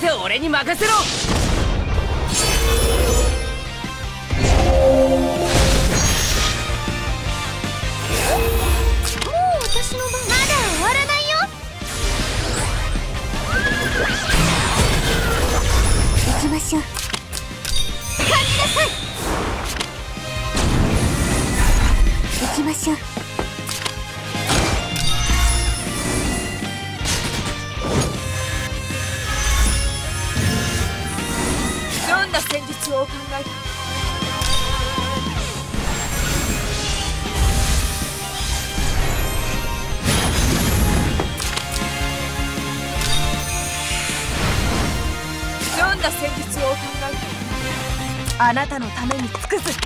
て俺に任せろんな戦術をお考えた？どんな戦術を考えた？あなたのために尽くす。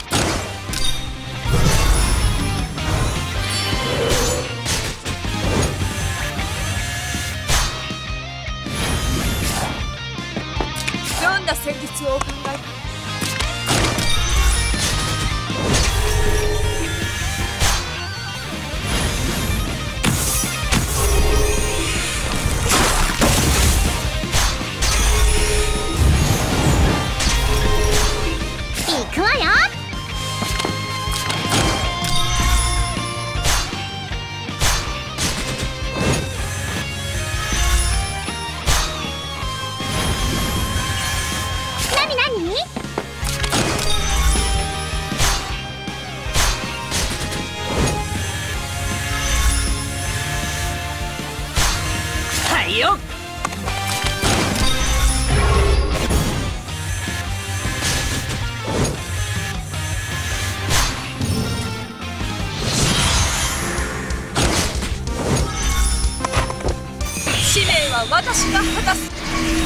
どんな戦術をお考えいよ。使命は私が果たす。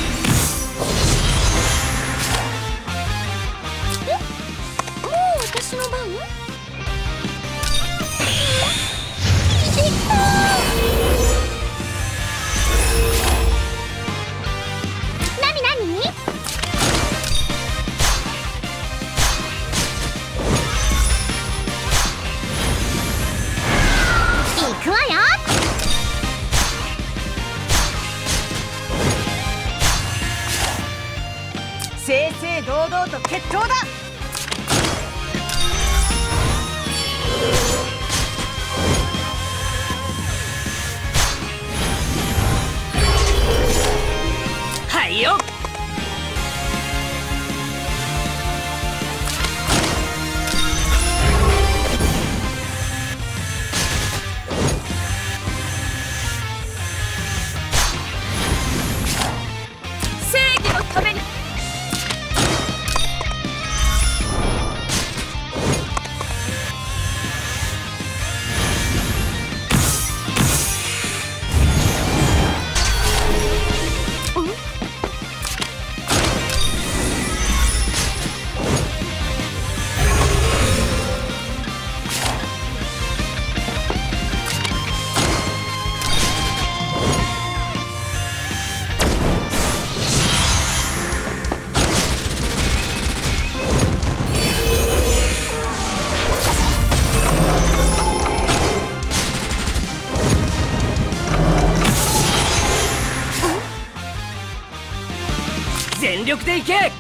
全力でいけ。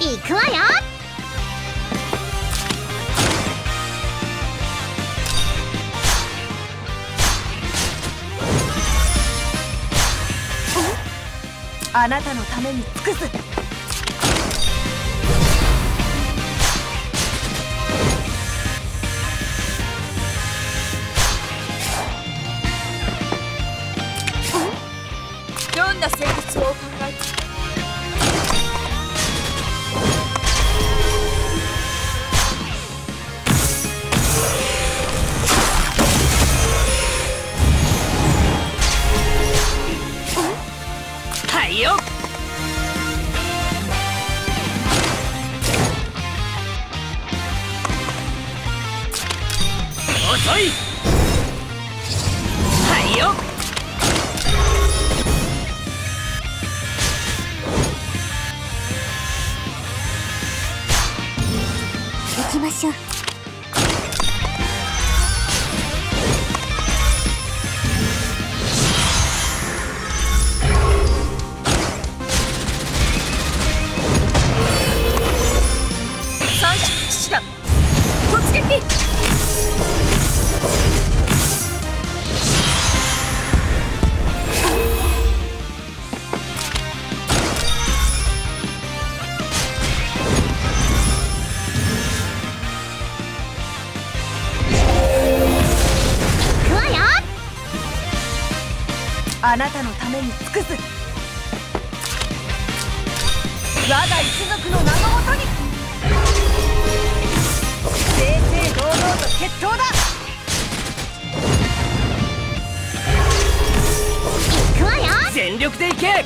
行くわよ。あなたのために尽くす行あなたのために尽くす。我が一族の名のもとに。正々堂々と決闘だ。行くわよ。全力でいけ